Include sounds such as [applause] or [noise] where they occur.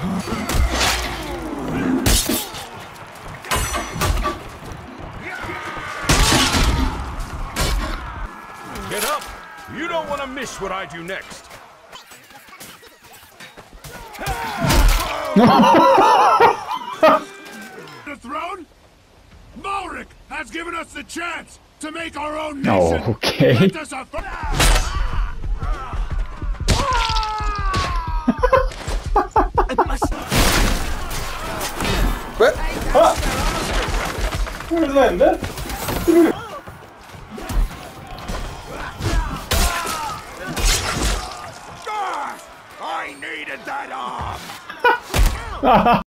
Get up! You don't want to miss what I do next. [laughs] the throne? Malric has given us the chance to make our own nation. Oh, okay. Är det som hände? I needed that arm! [laughs]